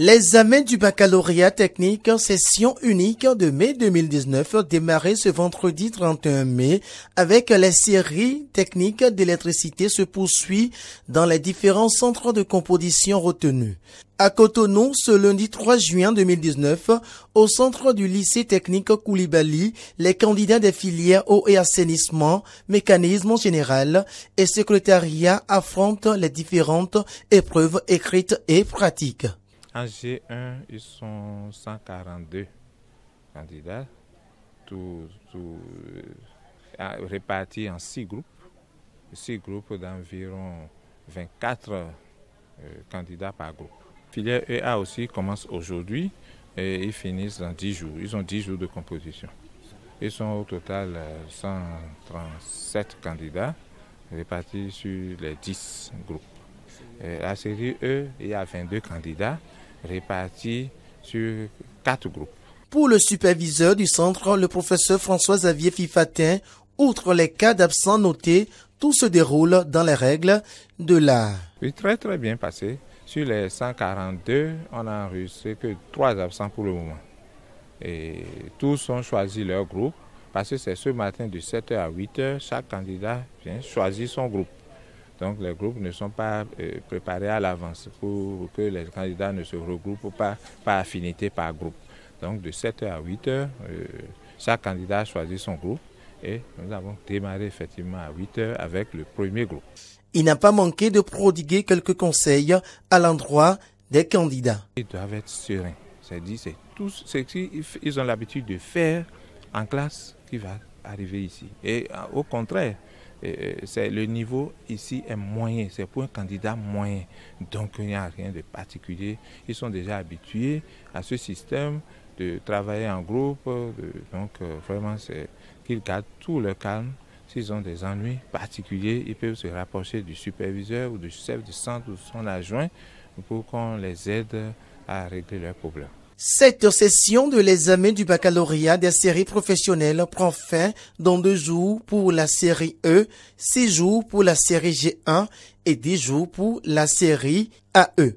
L'examen du baccalauréat technique session unique de mai 2019 démarré ce vendredi 31 mai avec les séries techniques d'électricité se poursuit dans les différents centres de composition retenus. À Cotonou, ce lundi 3 juin 2019, au centre du lycée technique Koulibaly, les candidats des filières eau et assainissement, mécanisme général et secrétariat affrontent les différentes épreuves écrites et pratiques. En G1, ils sont 142 candidats, euh, répartis en six groupes, six groupes d'environ 24 euh, candidats par groupe. Filière EA aussi commence aujourd'hui et ils finissent dans 10 jours. Ils ont 10 jours de composition. Ils sont au total 137 euh, candidats répartis sur les 10 groupes. la série E, il y a 22 candidats répartis sur quatre groupes. Pour le superviseur du centre, le professeur François-Xavier Fifatin, outre les cas d'absents notés, tout se déroule dans les règles de l'art. Oui, très très bien passé. Sur les 142, on a enregistré que trois absents pour le moment. Et tous ont choisi leur groupe parce que c'est ce matin de 7h à 8h, chaque candidat vient choisir son groupe. Donc les groupes ne sont pas euh, préparés à l'avance pour que les candidats ne se regroupent pas par affinité par groupe. Donc de 7h à 8h, euh, chaque candidat a choisi son groupe et nous avons démarré effectivement à 8h avec le premier groupe. Il n'a pas manqué de prodiguer quelques conseils à l'endroit des candidats. Ils doivent être sereins. C'est dit, c'est tout ce qu'ils ont l'habitude de faire en classe qui va arriver ici. Et au contraire, c'est le niveau ici est moyen, c'est pour un candidat moyen. Donc il n'y a rien de particulier. Ils sont déjà habitués à ce système de travailler en groupe. donc euh, vraiment, c'est qu'ils gardent tout le calme. S'ils ont des ennuis particuliers, ils peuvent se rapprocher du superviseur ou du chef du centre ou son adjoint pour qu'on les aide à régler leurs problèmes. Cette session de l'examen du baccalauréat des séries professionnelles prend fin dans deux jours pour la série E, six jours pour la série G1 et dix jours pour la série AE.